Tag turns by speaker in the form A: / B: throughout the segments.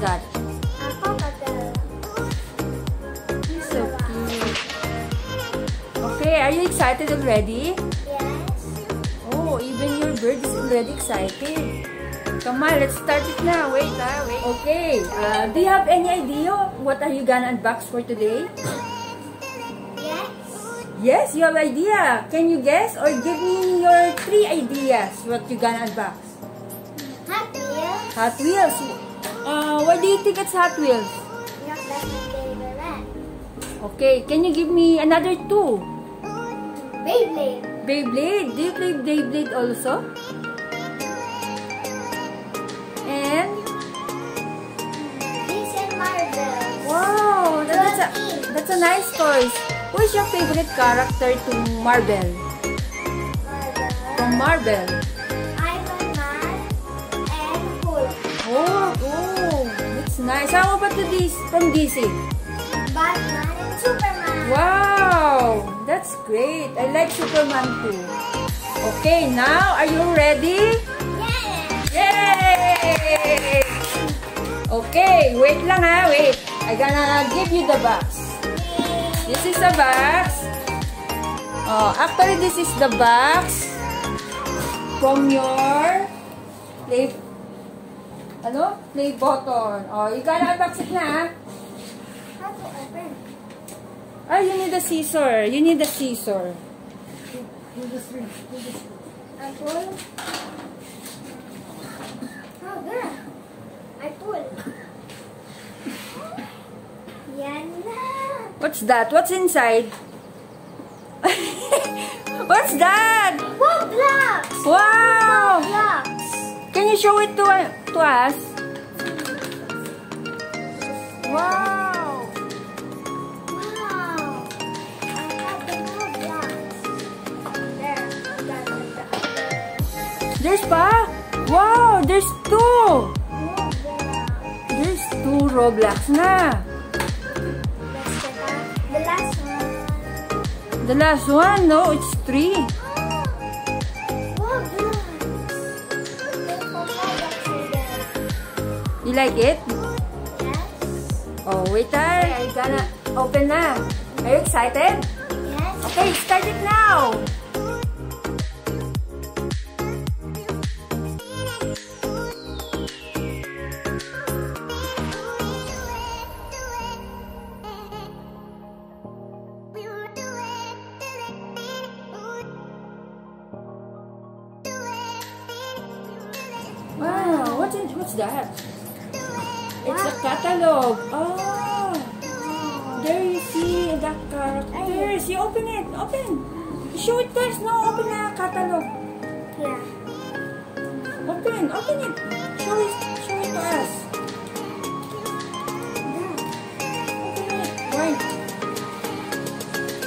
A: cockatiel.
B: He's so cute. Okay, are you excited already?
A: Yes.
B: Oh, even your bird is already excited. Come on, let's start it now. Wait, ah, wait. Okay, uh, do you have any idea what are you gonna unbox for today?
A: Yes.
B: Yes, you have idea. Can you guess or give me your three ideas what you gonna unbox?
A: Hot Wheels.
B: Hot Wheels. Uh, why do you think it's Hot Wheels?
A: Not that.
B: Okay, can you give me another two?
A: Beyblade.
B: Beyblade. Do you play Beyblade also? And
A: This and Marvel.
B: wow, that's a that's a nice toys. Who is your favorite character to Marvel?
A: Marvel.
B: From Marvel. Oh, oh, that's nice. How about to this from DC?
A: Batman and Superman.
B: Wow, that's great. I like Superman too. Okay, now are you ready? Yay! Okay, wait lang ha, wait. I gonna give you the box. This is the box. Oh, actually this is the box from your play ano? Play button. Oh, you gonna unbox it na ha?
A: How to open?
B: Ah, you need a scissor. You need a scissor.
A: I pull. Oh, there. I pull. Yan na.
B: What's that? What's inside? What's that?
A: Blocks.
B: Wow!
A: Blocks.
B: Can you show it to, to us? Wow!
A: Wow.
B: There's pa? Wow! There's two! There's two Roblox na.
A: The last one.
B: The last one, no? It's three. You like it?
A: Yes.
B: Oh, wait ah. I'm gonna open na. Are you excited?
A: Yes.
B: Okay, start it now! Wow, what's in, what's that? It's a catalog. Oh, there you see the characters. You open it. Open. Show it first. No, open the catalog.
A: Yeah.
B: Open. Open it. Show it. Show it to us. Open it. Right.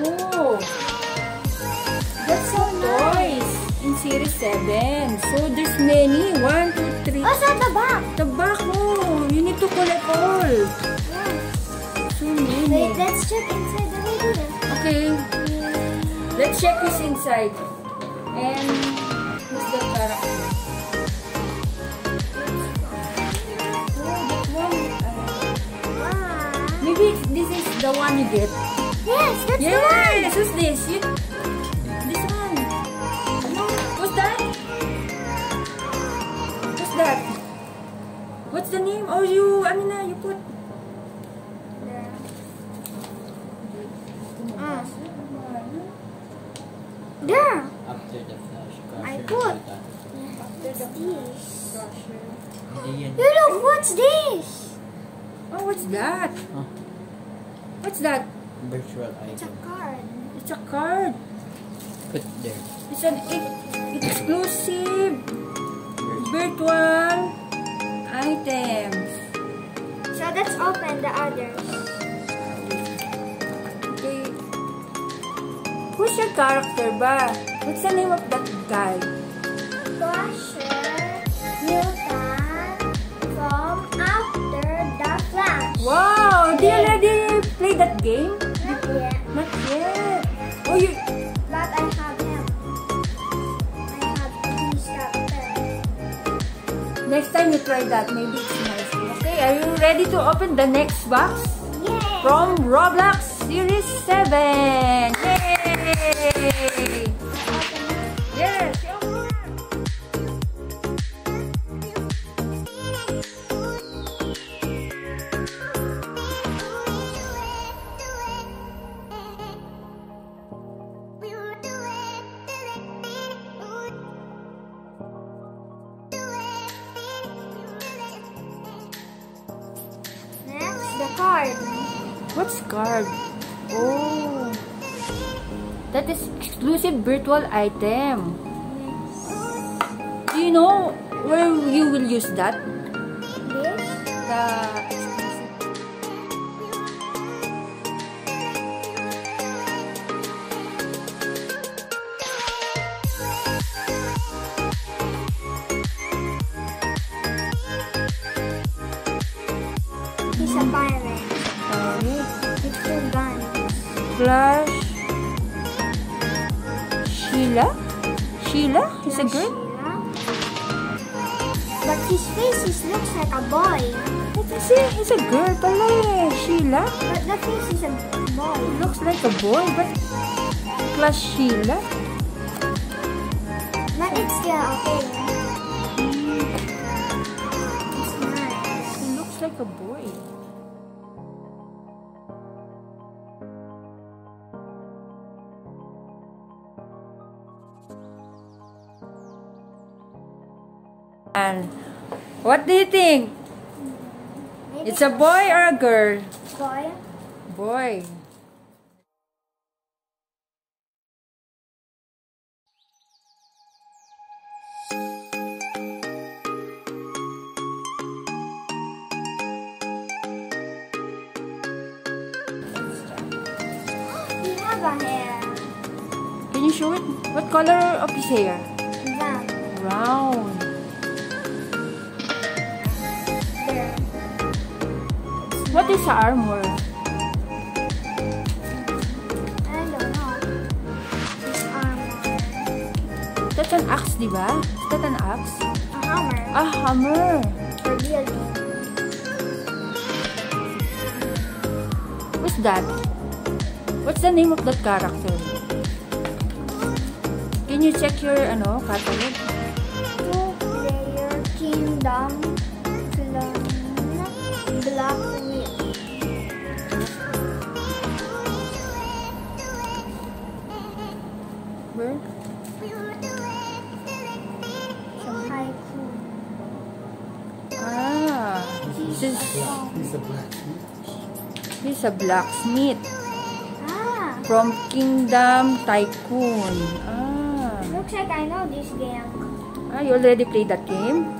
B: Oh, that's some toys in Series 7. So there's many. One, two, need to collect all.
A: Yeah.
B: So many.
A: Wait, let's check inside the radio.
B: Okay, let's check who's inside. And who's the character? Maybe this is the one you get.
A: Yes, that's the one.
B: Yes, who's this? You, What's the name? Oh, you, ano na, you put.
A: Mm. There.
C: After the flash crusher.
A: I put.
B: After the crusher.
C: Hindi yan.
A: You look, what's this?
B: Oh, what's that?
C: Huh?
B: What's that?
C: Virtual item.
A: It's a card.
B: It's a card.
C: Put there.
B: It's an ex- exclusive
C: Virtual
B: items.
A: So let's open the others.
B: Okay. Who's your character ba? What's the name of that guy?
A: Gosher
B: Newton from
A: After the
B: Flash. Wow! Do you
A: already play that game? Not yet. Not yet. Oh, you...
B: Next time you try that, maybe it's nice. Okay, are you ready to open the next box?
A: Yay!
B: From Roblox Series 7!
A: Card.
B: What's card? Oh. That is exclusive virtual item. Do you know where you will use that?
A: This.
B: The
A: a pirate.
B: Flash. Sheila? Sheila? Is a girl?
A: But his face is, looks like a boy.
B: Kasi it's a girl pala eh. Sheila?
A: But the face is a boy.
B: Looks like a boy, but Class Sheila?
A: But it's still okay.
B: What do you think?
A: Maybe
B: It's a boy or a girl?
A: boy.
B: Boy.
A: He have a hair.
B: Can you show it? What color of his hair?
A: Brown.
B: Brown. What is armor?
A: I don't know. His armor.
B: That's an axe, di ba? Is that an axe?
A: A hammer.
B: A hammer.
A: For building.
B: What's that? What's the name of that character? Can you check your ano catalog?
A: Two player kingdom block wheel.
B: Where?
A: Some haiku.
B: Ah, this is
C: He's a blacksmith.
B: he's a blacksmith
A: Ah,
B: from Kingdom Tycoon. Ah,
A: looks like I know this game.
B: ah you already played that game?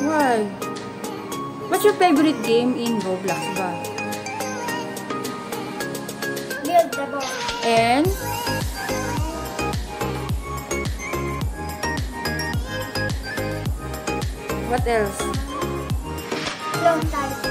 B: Why? What's your favorite game in Roblox ba?
A: Build the boat.
B: And what else?
A: Game.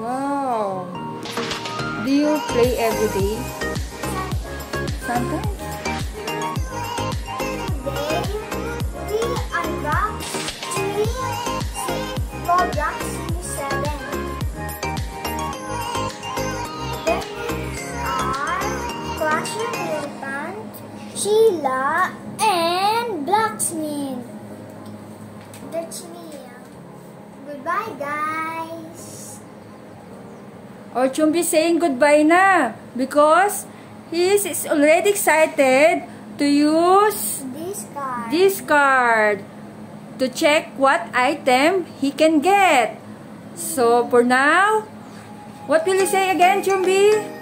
B: Wow. Do you play every day? Sometimes.
A: Roblox Series 7. The names are Clash of Mutant, Sheila, and Blacksmith. That's me. Goodbye, guys.
B: Or Chumbi saying goodbye na because he is already excited to use
A: This card.
B: this card to check what item he can get. So for now, what will you say again, Chumbi?